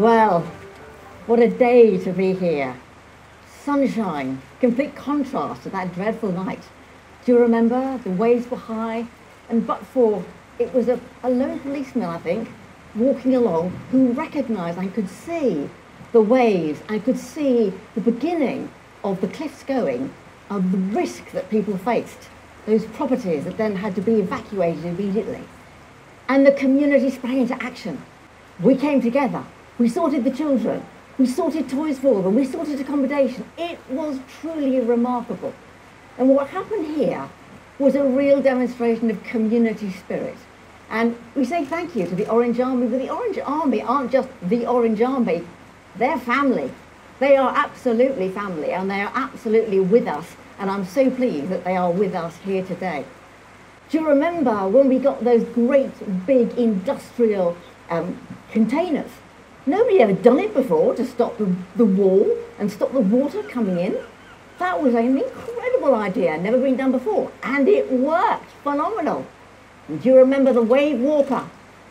Well, what a day to be here. Sunshine, complete contrast to that dreadful night. Do you remember? The waves were high, and but for it was a, a lone policeman, I think, walking along who recognised and could see the waves and could see the beginning of the cliffs going, of the risk that people faced, those properties that then had to be evacuated immediately. And the community sprang into action. We came together. We sorted the children. We sorted toys for them. We sorted accommodation. It was truly remarkable. And what happened here was a real demonstration of community spirit. And we say thank you to the Orange Army, but the Orange Army aren't just the Orange Army, they're family. They are absolutely family and they are absolutely with us. And I'm so pleased that they are with us here today. Do you remember when we got those great big industrial um, containers? Nobody ever done it before to stop the, the wall and stop the water coming in. That was an incredible idea, never been done before. And it worked, phenomenal. And do you remember the wave walker?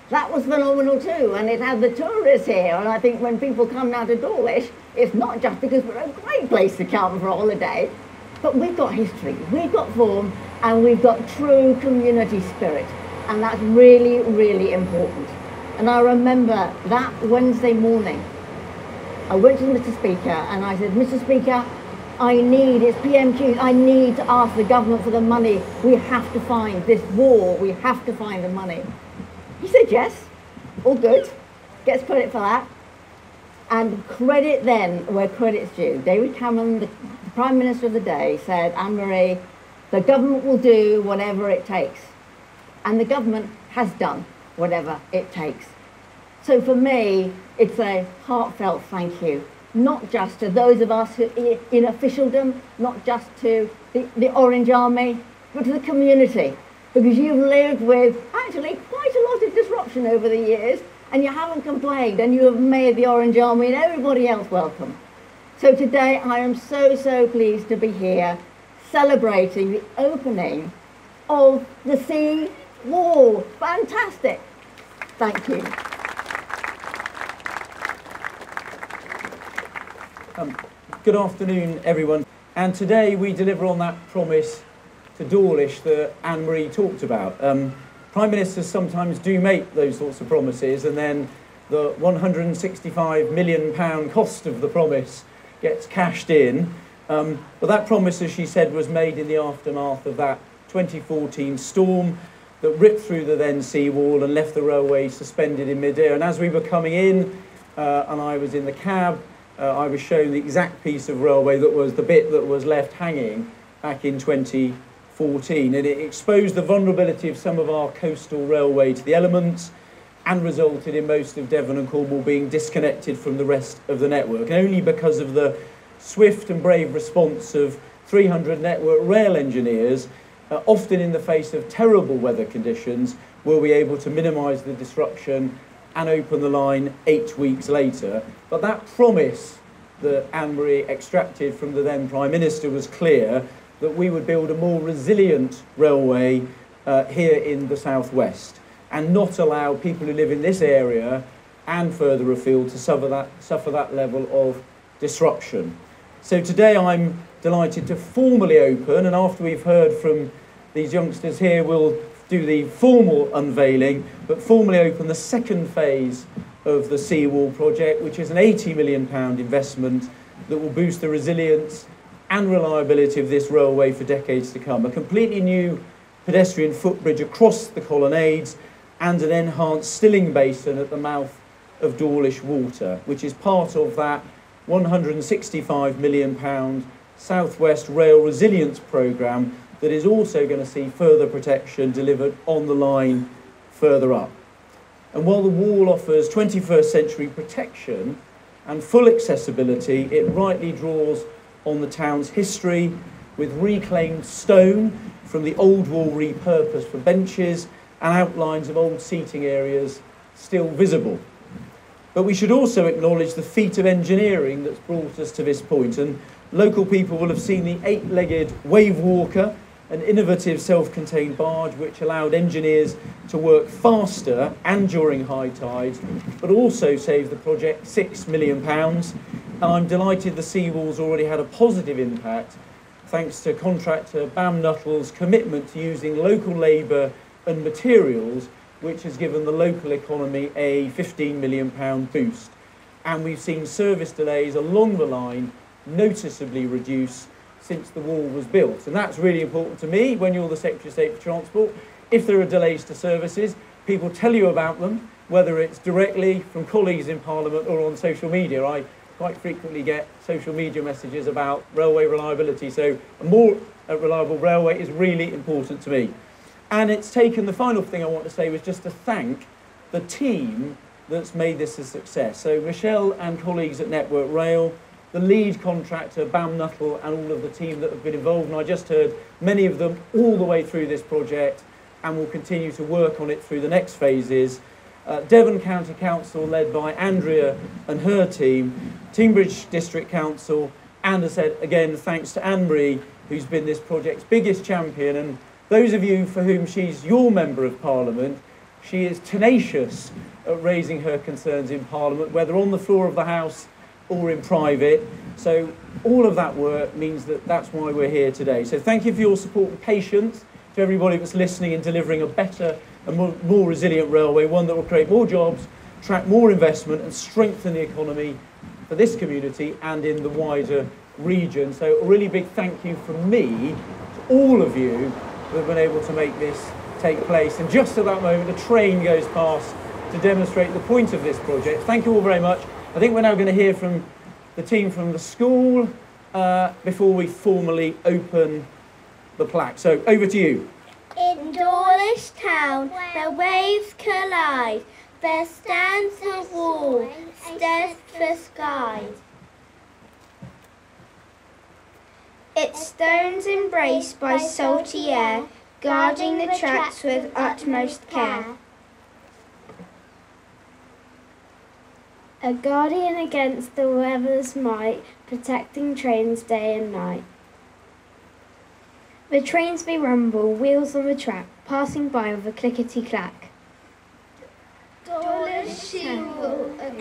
That was phenomenal too, and it had the tourists here. And I think when people come now to Dawlish, it's not just because we're a great place to come for a holiday, but we've got history, we've got form, and we've got true community spirit. And that's really, really important. And I remember that Wednesday morning, I went to Mr. Speaker and I said, Mr. Speaker, I need, it's PMQ, I need to ask the government for the money. We have to find this war, we have to find the money. He said yes, all good, gets credit for that. And credit then where credit's due. David Cameron, the Prime Minister of the day, said, Anne-Marie, the government will do whatever it takes. And the government has done whatever it takes. So for me, it's a heartfelt thank you, not just to those of us who in officialdom, not just to the, the Orange Army, but to the community because you've lived with actually quite a lot of disruption over the years and you haven't complained and you have made the Orange Army and everybody else welcome. So today I am so, so pleased to be here celebrating the opening of the sea wall. Fantastic. Thank you. Um, good afternoon, everyone. And today we deliver on that promise to Dawlish that Anne-Marie talked about. Um, Prime Ministers sometimes do make those sorts of promises and then the 165 million pound cost of the promise gets cashed in. Um, but that promise, as she said, was made in the aftermath of that 2014 storm that ripped through the then seawall and left the railway suspended in midair. And as we were coming in, uh, and I was in the cab, uh, I was shown the exact piece of railway that was the bit that was left hanging back in 2014. and it exposed the vulnerability of some of our coastal railway to the elements and resulted in most of Devon and Cornwall being disconnected from the rest of the network, and only because of the swift and brave response of 300 network rail engineers, uh, often in the face of terrible weather conditions, were we able to minimise the disruption and open the line eight weeks later. But that promise that Anne-Marie extracted from the then Prime Minister was clear, that we would build a more resilient railway uh, here in the southwest and not allow people who live in this area and further afield to suffer that, suffer that level of disruption. So today I'm delighted to formally open, and after we've heard from these youngsters here, we'll do the formal unveiling, but formally open the second phase of the Seawall project, which is an £80 million investment that will boost the resilience and reliability of this railway for decades to come. A completely new pedestrian footbridge across the colonnades and an enhanced stilling basin at the mouth of Dawlish Water, which is part of that £165 million Southwest Rail Resilience Programme that is also going to see further protection delivered on the line further up. And while the wall offers 21st century protection and full accessibility, it rightly draws on the town's history with reclaimed stone from the old wall repurposed for benches and outlines of old seating areas still visible. But we should also acknowledge the feat of engineering that's brought us to this point. And local people will have seen the eight legged wave walker an innovative self-contained barge which allowed engineers to work faster and during high tides, but also saved the project £6 million. And I'm delighted the seawall's already had a positive impact thanks to contractor BAM Nuttall's commitment to using local labour and materials, which has given the local economy a £15 million boost. And we've seen service delays along the line noticeably reduce since the wall was built. And that's really important to me when you're the Secretary of State for Transport. If there are delays to services, people tell you about them, whether it's directly from colleagues in Parliament or on social media. I quite frequently get social media messages about railway reliability, so a more uh, reliable railway is really important to me. And it's taken, the final thing I want to say was just to thank the team that's made this a success. So Michelle and colleagues at Network Rail, the lead contractor, BAM Nuttall, and all of the team that have been involved. And I just heard many of them all the way through this project and will continue to work on it through the next phases. Uh, Devon County Council, led by Andrea and her team, Teignbridge District Council, and I said again, thanks to Anne Marie, who's been this project's biggest champion. And those of you for whom she's your Member of Parliament, she is tenacious at raising her concerns in Parliament, whether on the floor of the House or in private. So all of that work means that that's why we're here today. So thank you for your support and patience to everybody that's listening in delivering a better a more, more resilient railway, one that will create more jobs, attract more investment and strengthen the economy for this community and in the wider region. So a really big thank you from me to all of you who have been able to make this take place. And just at that moment, a train goes past to demonstrate the point of this project. Thank you all very much. I think we're now going to hear from the team from the school uh, before we formally open the plaque. So over to you. In Dawlish town, where waves collide, there stands a wall, steadfast guide. Its stones embraced by salty air, guarding the tracks with utmost care. A guardian against the weather's might, protecting trains day and night. The trains may rumble, wheels on the track, passing by with a clickety clack. A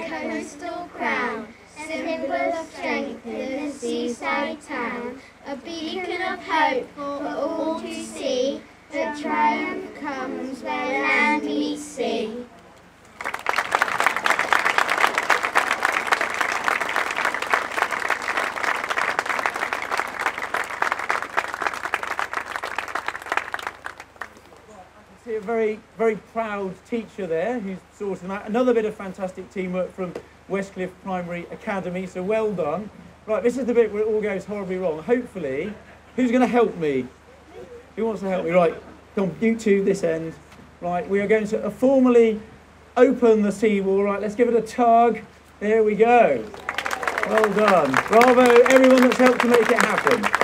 coastal crown, symbol of strength in a seaside town, a beacon of hope for all to see, that triumph comes where land meets sea. see a very, very proud teacher there who's sorting out another bit of fantastic teamwork from Westcliff Primary Academy. So well done. Right, this is the bit where it all goes horribly wrong. Hopefully, who's going to help me? Who wants to help me? Right, come, you two this end. Right, we are going to formally open the seawall. Right, let's give it a tug. There we go. Well done. Bravo, everyone that's helped to make it happen.